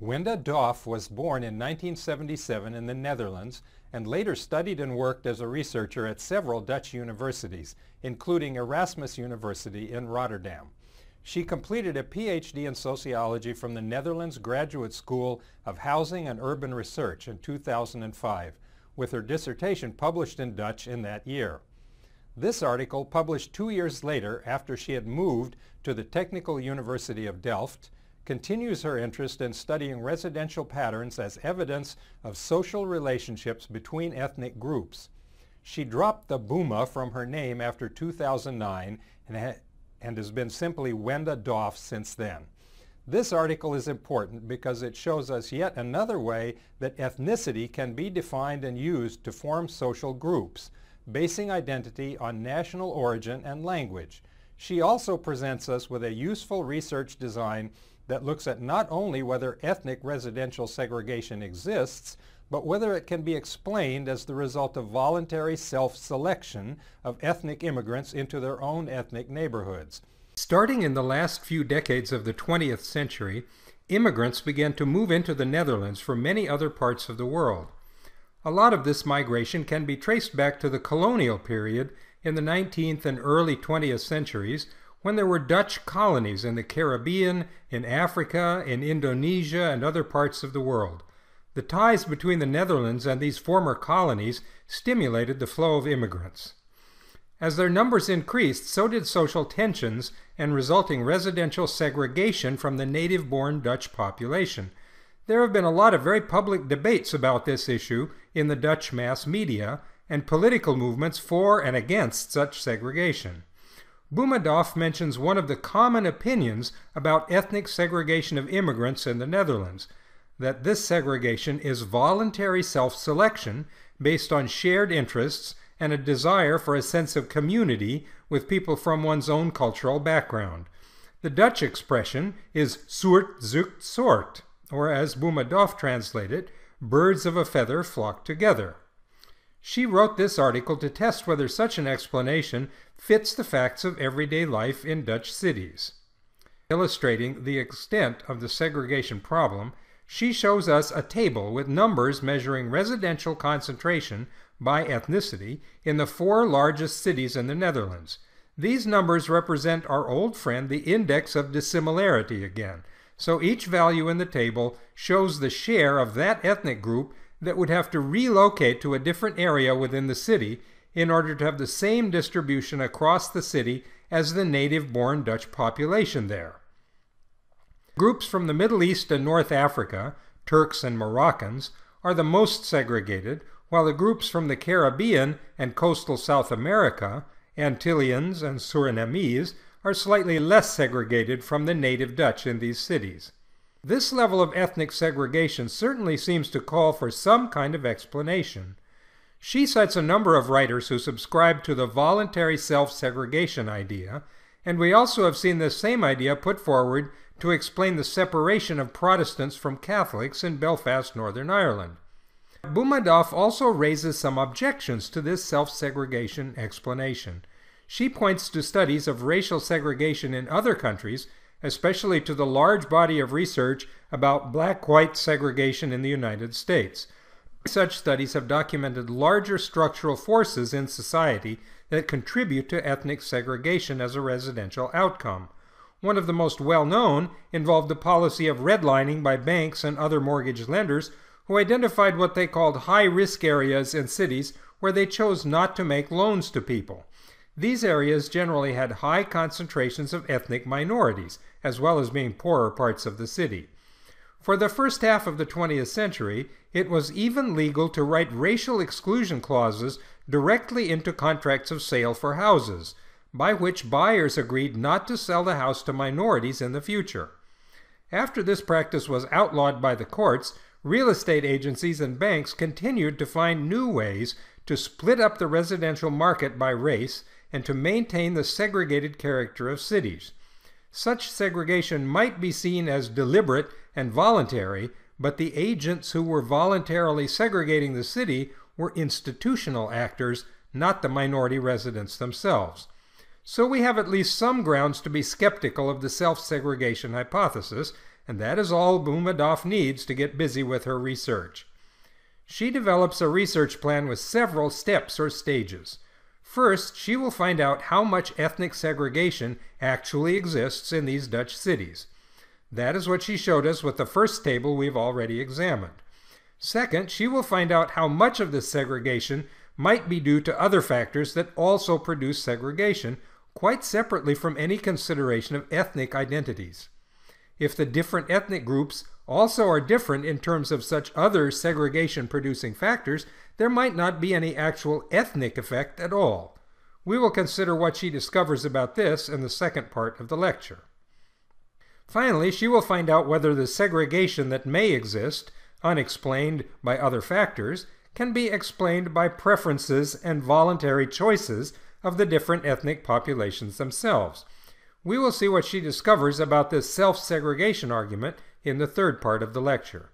Wenda Doff was born in 1977 in the Netherlands and later studied and worked as a researcher at several Dutch universities, including Erasmus University in Rotterdam. She completed a PhD in sociology from the Netherlands Graduate School of Housing and Urban Research in 2005, with her dissertation published in Dutch in that year. This article, published two years later after she had moved to the Technical University of Delft, continues her interest in studying residential patterns as evidence of social relationships between ethnic groups. She dropped the Bouma from her name after 2009 and, and has been simply Wenda Doff since then. This article is important because it shows us yet another way that ethnicity can be defined and used to form social groups, basing identity on national origin and language. She also presents us with a useful research design that looks at not only whether ethnic residential segregation exists, but whether it can be explained as the result of voluntary self-selection of ethnic immigrants into their own ethnic neighborhoods. Starting in the last few decades of the 20th century, immigrants began to move into the Netherlands from many other parts of the world. A lot of this migration can be traced back to the colonial period in the 19th and early 20th centuries when there were Dutch colonies in the Caribbean, in Africa, in Indonesia, and other parts of the world. The ties between the Netherlands and these former colonies stimulated the flow of immigrants. As their numbers increased, so did social tensions and resulting residential segregation from the native-born Dutch population. There have been a lot of very public debates about this issue in the Dutch mass media and political movements for and against such segregation. Bouma-Doff mentions one of the common opinions about ethnic segregation of immigrants in the Netherlands, that this segregation is voluntary self-selection based on shared interests and a desire for a sense of community with people from one's own cultural background. The Dutch expression is soort zoekt soort, or as Bouma-Doff translated, birds of a feather flock together. She wrote this article to test whether such an explanation fits the facts of everyday life in Dutch cities. Illustrating the extent of the segregation problem, she shows us a table with numbers measuring residential concentration by ethnicity in the four largest cities in the Netherlands. These numbers represent our old friend the index of dissimilarity again, so each value in the table shows the share of that ethnic group that would have to relocate to a different area within the city in order to have the same distribution across the city as the native-born Dutch population there. Groups from the Middle East and North Africa, Turks and Moroccans, are the most segregated, while the groups from the Caribbean and coastal South America, Antilleans and Surinamese, are slightly less segregated from the native Dutch in these cities. This level of ethnic segregation certainly seems to call for some kind of explanation. She cites a number of writers who subscribe to the voluntary self-segregation idea, and we also have seen this same idea put forward to explain the separation of Protestants from Catholics in Belfast, Northern Ireland. Bouma-Doff also raises some objections to this self-segregation explanation. She points to studies of racial segregation in other countries especially to the large body of research about black-white segregation in the United States. Such studies have documented larger structural forces in society that contribute to ethnic segregation as a residential outcome. One of the most well-known involved the policy of redlining by banks and other mortgage lenders who identified what they called high-risk areas in cities where they chose not to make loans to people. These areas generally had high concentrations of ethnic minorities, as well as being poorer parts of the city. For the first half of the 20th century, it was even legal to write racial exclusion clauses directly into contracts of sale for houses, by which buyers agreed not to sell the house to minorities in the future. After this practice was outlawed by the courts, real estate agencies and banks continued to find new ways to split up the residential market by race and to maintain the segregated character of cities. Such segregation might be seen as deliberate and voluntary, but the agents who were voluntarily segregating the city were institutional actors, not the minority residents themselves. So we have at least some grounds to be skeptical of the self-segregation hypothesis, and that is all Bouma-Doff needs to get busy with her research. She develops a research plan with several steps or stages. First, she will find out how much ethnic segregation actually exists in these Dutch cities. That is what she showed us with the first table we've already examined. Second, she will find out how much of this segregation might be due to other factors that also produce segregation, quite separately from any consideration of ethnic identities. If the different ethnic groups also are different in terms of such other segregation producing factors, there might not be any actual ethnic effect at all. We will consider what she discovers about this in the second part of the lecture. Finally, she will find out whether the segregation that may exist, unexplained by other factors, can be explained by preferences and voluntary choices of the different ethnic populations themselves. We will see what she discovers about this self-segregation argument in the third part of the lecture.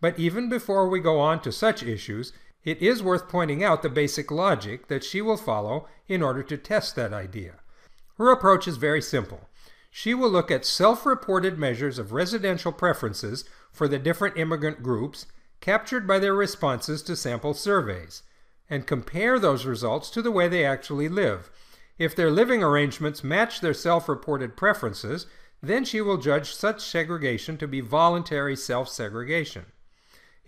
But even before we go on to such issues, it is worth pointing out the basic logic that she will follow in order to test that idea. Her approach is very simple she will look at self-reported measures of residential preferences for the different immigrant groups captured by their responses to sample surveys and compare those results to the way they actually live. If their living arrangements match their self-reported preferences, then she will judge such segregation to be voluntary self-segregation.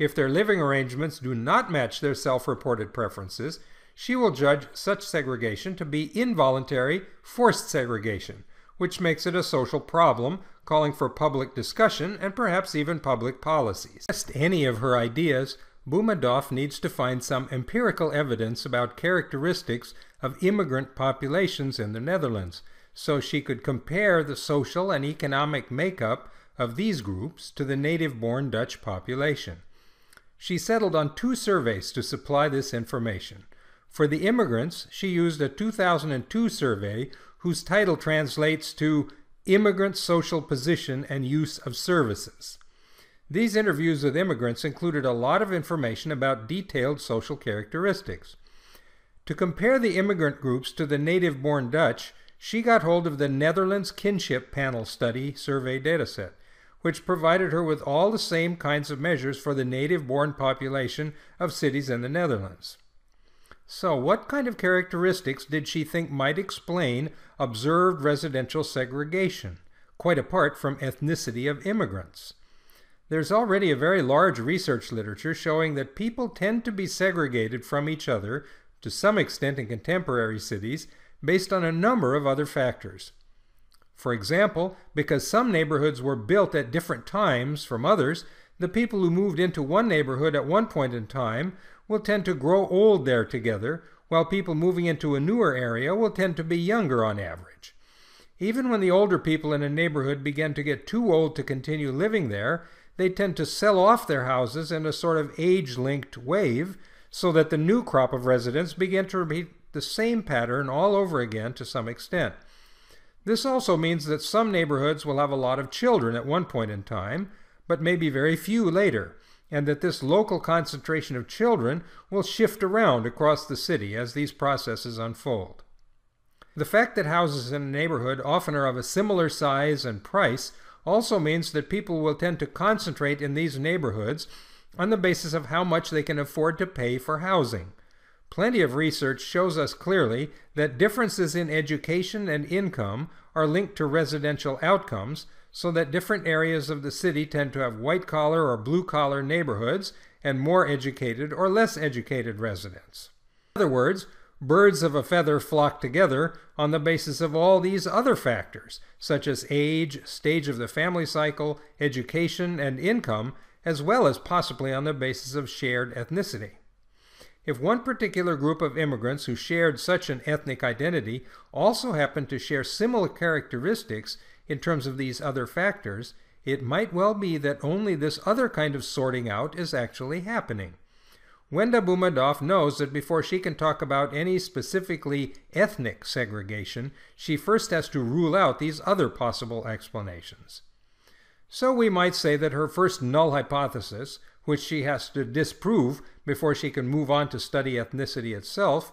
If their living arrangements do not match their self-reported preferences, she will judge such segregation to be involuntary forced segregation, which makes it a social problem, calling for public discussion and perhaps even public policies. Test any of her ideas, Bouma-Doff needs to find some empirical evidence about characteristics of immigrant populations in the Netherlands, so she could compare the social and economic makeup of these groups to the native-born Dutch population. She settled on two surveys to supply this information. For the immigrants, she used a 2002 survey whose title translates to Immigrant Social Position and Use of Services. These interviews with immigrants included a lot of information about detailed social characteristics. To compare the immigrant groups to the native born Dutch, she got hold of the Netherlands Kinship Panel Study survey dataset, which provided her with all the same kinds of measures for the native born population of cities in the Netherlands. So, what kind of characteristics did she think might explain observed residential segregation, quite apart from ethnicity of immigrants? There's already a very large research literature showing that people tend to be segregated from each other, to some extent in contemporary cities, based on a number of other factors. For example, because some neighborhoods were built at different times from others, the people who moved into one neighborhood at one point in time will tend to grow old there together, while people moving into a newer area will tend to be younger on average. Even when the older people in a neighborhood begin to get too old to continue living there, they tend to sell off their houses in a sort of age-linked wave, so that the new crop of residents begin to repeat the same pattern all over again to some extent. This also means that some neighborhoods will have a lot of children at one point in time, but maybe very few later, and that this local concentration of children will shift around across the city as these processes unfold. The fact that houses in a neighborhood often are of a similar size and price also means that people will tend to concentrate in these neighborhoods on the basis of how much they can afford to pay for housing. Plenty of research shows us clearly that differences in education and income are linked to residential outcomes, so that different areas of the city tend to have white collar or blue collar neighborhoods and more educated or less educated residents. In other words, birds of a feather flock together on the basis of all these other factors, such as age, stage of the family cycle, education, and income, as well as possibly on the basis of shared ethnicity. If one particular group of immigrants who shared such an ethnic identity also happened to share similar characteristics in terms of these other factors, it might well be that only this other kind of sorting out is actually happening. Wenda Bouma-Doff knows that before she can talk about any specifically ethnic segregation, she first has to rule out these other possible explanations. So we might say that her first null hypothesis, which she has to disprove before she can move on to study ethnicity itself,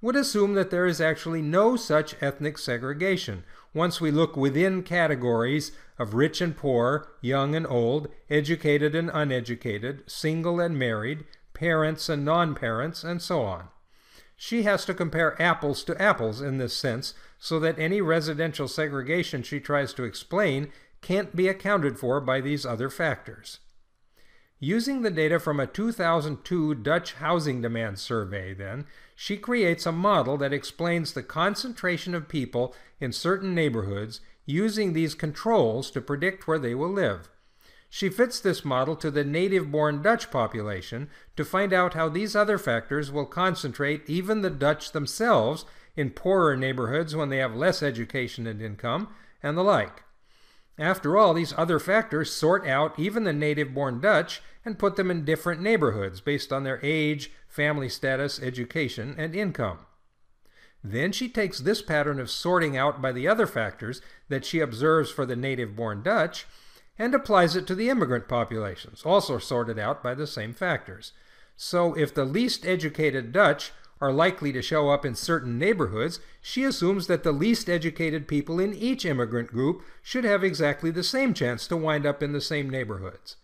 would assume that there is actually no such ethnic segregation once we look within categories of rich and poor, young and old, educated and uneducated, single and married, parents and non parents, and so on. She has to compare apples to apples in this sense so that any residential segregation she tries to explain can't be accounted for by these other factors. Using the data from a 2002 Dutch housing demand survey, then, she creates a model that explains the concentration of people in certain neighborhoods using these controls to predict where they will live. She fits this model to the native-born Dutch population to find out how these other factors will concentrate even the Dutch themselves in poorer neighborhoods when they have less education and income, and the like. After all, these other factors sort out even the native-born Dutch and put them in different neighborhoods based on their age, family status, education, and income. Then she takes this pattern of sorting out by the other factors that she observes for the native-born Dutch and applies it to the immigrant populations, also sorted out by the same factors. So if the least educated Dutch are likely to show up in certain neighborhoods, she assumes that the least educated people in each immigrant group should have exactly the same chance to wind up in the same neighborhoods.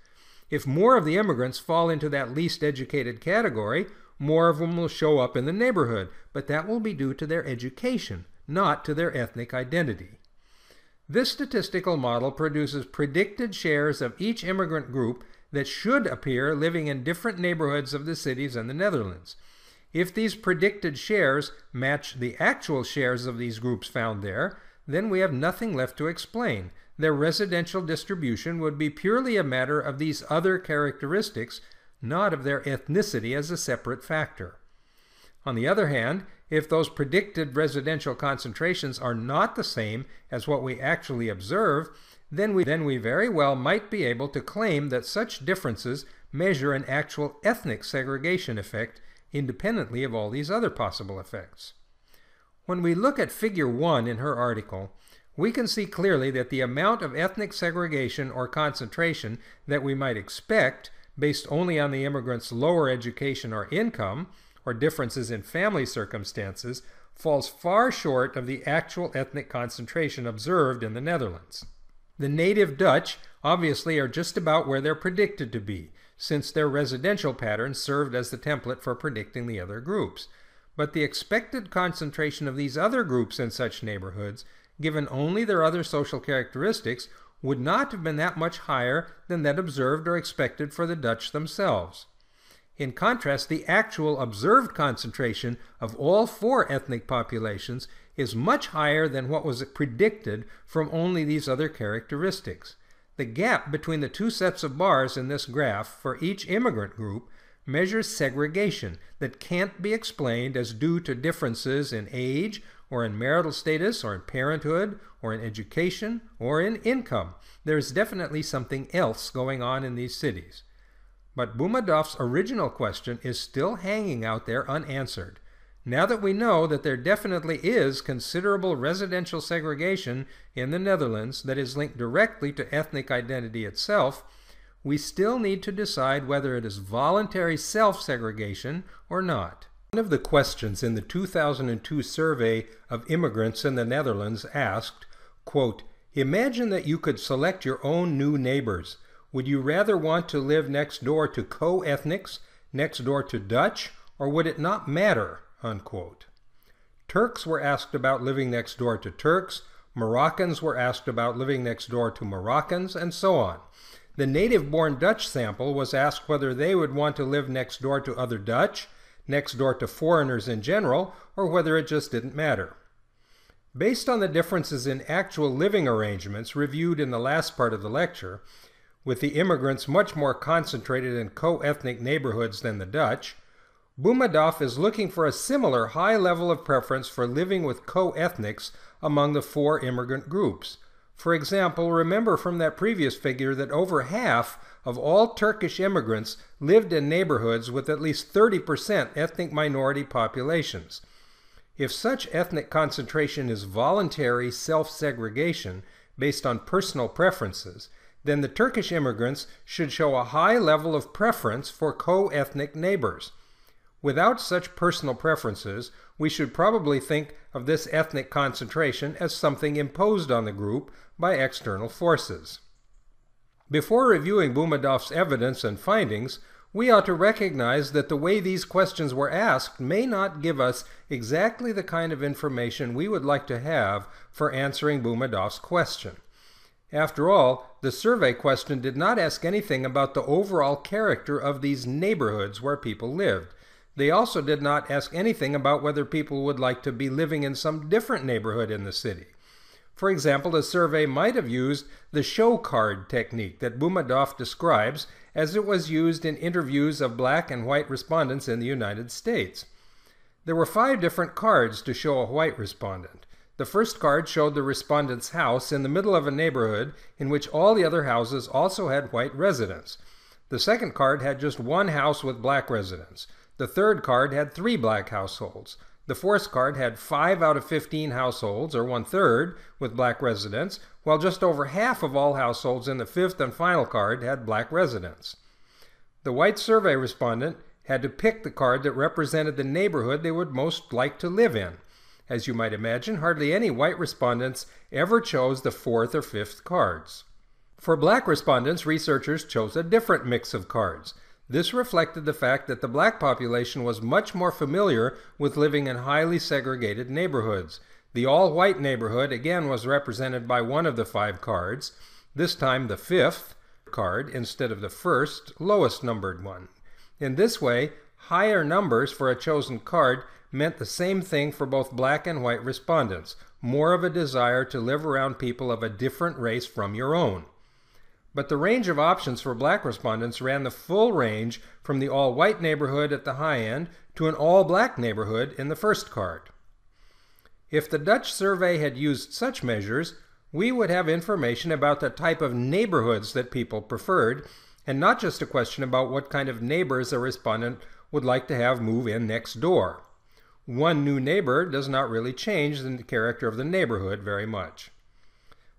If more of the immigrants fall into that least educated category, more of them will show up in the neighborhood, but that will be due to their education, not to their ethnic identity. This statistical model produces predicted shares of each immigrant group that should appear living in different neighborhoods of the cities in the Netherlands. If these predicted shares match the actual shares of these groups found there, then we have nothing left to explain. Their residential distribution would be purely a matter of these other characteristics, not of their ethnicity as a separate factor. On the other hand, if those predicted residential concentrations are not the same as what we actually observe, then we, then we very well might be able to claim that such differences measure an actual ethnic segregation effect independently of all these other possible effects. When we look at figure 1 in her article, we can see clearly that the amount of ethnic segregation or concentration that we might expect based only on the immigrant's lower education or income, or differences in family circumstances, falls far short of the actual ethnic concentration observed in the Netherlands. The native Dutch obviously are just about where they're predicted to be, since their residential patterns served as the template for predicting the other groups. But the expected concentration of these other groups in such neighborhoods, given only their other social characteristics, would not have been that much higher than that observed or expected for the Dutch themselves. In contrast, the actual observed concentration of all four ethnic populations is much higher than what was predicted from only these other characteristics. The gap between the two sets of bars in this graph for each immigrant group measures segregation that can't be explained as due to differences in age or in marital status or in parenthood or in education or in income. There is definitely something else going on in these cities. But Bouma-Doff's original question is still hanging out there unanswered. Now that we know that there definitely is considerable residential segregation in the Netherlands that is linked directly to ethnic identity itself, we still need to decide whether it is voluntary self-segregation or not. One of the questions in the 2002 survey of immigrants in the Netherlands asked, quote, Imagine that you could select your own new neighbors. Would you rather want to live next door to co-ethnics, next door to Dutch, or would it not matter? Unquote. Turks were asked about living next door to Turks, Moroccans were asked about living next door to Moroccans, and so on. The native-born Dutch sample was asked whether they would want to live next door to other Dutch, next door to foreigners in general, or whether it just didn't matter. Based on the differences in actual living arrangements reviewed in the last part of the lecture, with the immigrants much more concentrated in co-ethnic neighborhoods than the Dutch, Bouma-Doff is looking for a similar high level of preference for living with co-ethnics among the four immigrant groups. For example, remember from that previous figure that over half of all Turkish immigrants lived in neighborhoods with at least 30% ethnic minority populations. If such ethnic concentration is voluntary self-segregation based on personal preferences, then the Turkish immigrants should show a high level of preference for co-ethnic neighbors. Without such personal preferences, we should probably think of this ethnic concentration as something imposed on the group by external forces. Before reviewing Bouma-Doff's evidence and findings, we ought to recognize that the way these questions were asked may not give us exactly the kind of information we would like to have for answering Bouma-Doff's question. After all, the survey question did not ask anything about the overall character of these neighborhoods where people lived. They also did not ask anything about whether people would like to be living in some different neighborhood in the city. For example, the survey might have used the show card technique that Bouma-Doff describes as it was used in interviews of black and white respondents in the United States. There were five different cards to show a white respondent. The first card showed the respondent's house in the middle of a neighborhood in which all the other houses also had white residents. The second card had just one house with black residents. The third card had three black households. The fourth card had 5 out of 15 households, or one third, with black residents, while just over half of all households in the fifth and final card had black residents. The white survey respondent had to pick the card that represented the neighborhood they would most like to live in. As you might imagine, hardly any white respondents ever chose the fourth or fifth cards. For black respondents, researchers chose a different mix of cards. This reflected the fact that the black population was much more familiar with living in highly segregated neighborhoods. The all white neighborhood again was represented by one of the five cards, this time the fifth card instead of the first, lowest numbered one. In this way, higher numbers for a chosen card meant the same thing for both black and white respondents more of a desire to live around people of a different race from your own but the range of options for black respondents ran the full range from the all white neighborhood at the high end to an all black neighborhood in the first card. If the Dutch survey had used such measures, we would have information about the type of neighborhoods that people preferred, and not just a question about what kind of neighbors a respondent would like to have move in next door. One new neighbor does not really change the character of the neighborhood very much.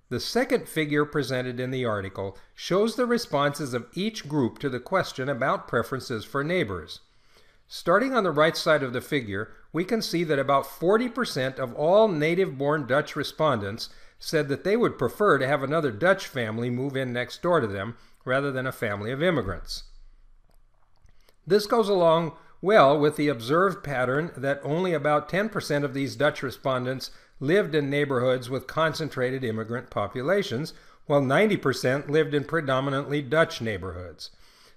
The second figure presented in the article shows the responses of each group to the question about preferences for neighbors. Starting on the right side of the figure, we can see that about 40% of all native-born Dutch respondents said that they would prefer to have another Dutch family move in next door to them rather than a family of immigrants. This goes along well with the observed pattern that only about 10% of these Dutch respondents lived in neighborhoods with concentrated immigrant populations, while 90% lived in predominantly Dutch neighborhoods.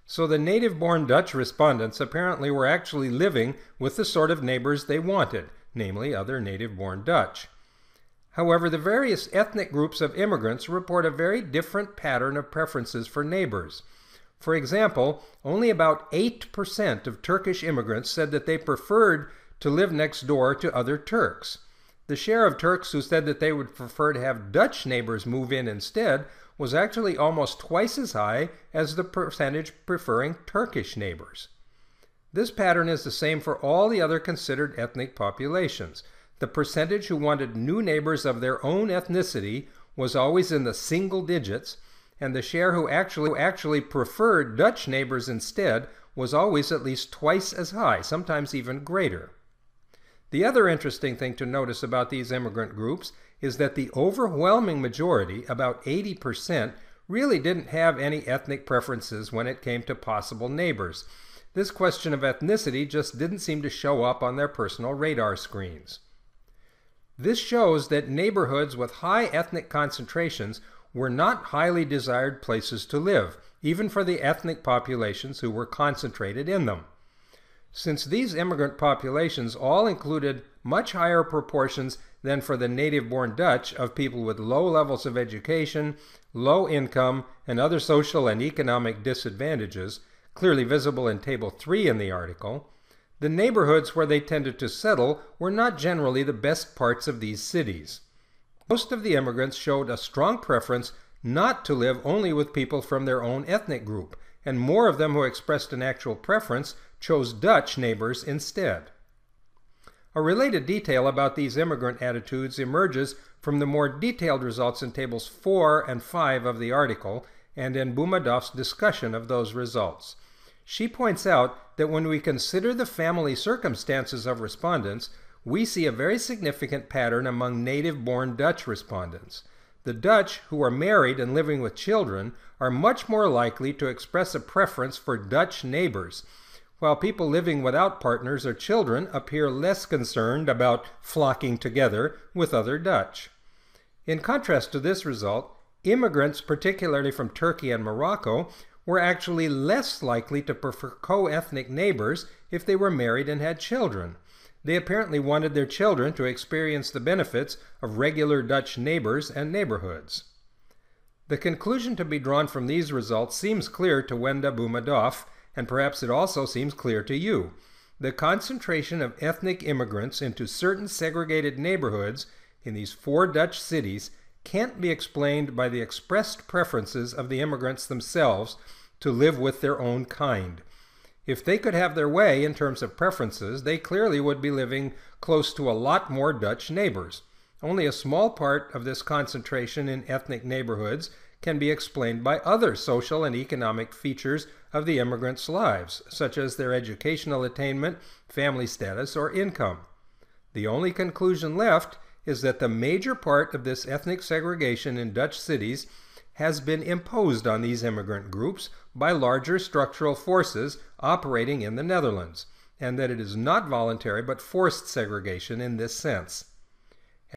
So the native born Dutch respondents apparently were actually living with the sort of neighbors they wanted, namely other native born Dutch. However, the various ethnic groups of immigrants report a very different pattern of preferences for neighbors. For example, only about 8% of Turkish immigrants said that they preferred to live next door to other Turks. The share of Turks who said that they would prefer to have Dutch neighbors move in instead was actually almost twice as high as the percentage preferring Turkish neighbors. This pattern is the same for all the other considered ethnic populations. The percentage who wanted new neighbors of their own ethnicity was always in the single digits, and the share who actually, who actually preferred Dutch neighbors instead was always at least twice as high, sometimes even greater. The other interesting thing to notice about these immigrant groups is that the overwhelming majority, about 80%, really didn't have any ethnic preferences when it came to possible neighbors. This question of ethnicity just didn't seem to show up on their personal radar screens. This shows that neighborhoods with high ethnic concentrations were not highly desired places to live, even for the ethnic populations who were concentrated in them. Since these immigrant populations all included much higher proportions than for the native-born Dutch of people with low levels of education, low income, and other social and economic disadvantages, clearly visible in Table 3 in the article, the neighborhoods where they tended to settle were not generally the best parts of these cities. Most of the immigrants showed a strong preference not to live only with people from their own ethnic group, and more of them who expressed an actual preference chose Dutch neighbors instead. A related detail about these immigrant attitudes emerges from the more detailed results in tables 4 and 5 of the article and in Bouma-Doff's discussion of those results. She points out that when we consider the family circumstances of respondents, we see a very significant pattern among native born Dutch respondents. The Dutch who are married and living with children are much more likely to express a preference for Dutch neighbors, while people living without partners or children appear less concerned about flocking together with other Dutch. In contrast to this result, immigrants, particularly from Turkey and Morocco, were actually less likely to prefer co-ethnic neighbors if they were married and had children. They apparently wanted their children to experience the benefits of regular Dutch neighbors and neighborhoods. The conclusion to be drawn from these results seems clear to Wenda Bouma-Doff, and perhaps it also seems clear to you. The concentration of ethnic immigrants into certain segregated neighborhoods in these four Dutch cities can't be explained by the expressed preferences of the immigrants themselves to live with their own kind. If they could have their way in terms of preferences, they clearly would be living close to a lot more Dutch neighbors. Only a small part of this concentration in ethnic neighborhoods can be explained by other social and economic features of the immigrants' lives, such as their educational attainment, family status, or income. The only conclusion left is that the major part of this ethnic segregation in Dutch cities has been imposed on these immigrant groups by larger structural forces operating in the Netherlands, and that it is not voluntary but forced segregation in this sense.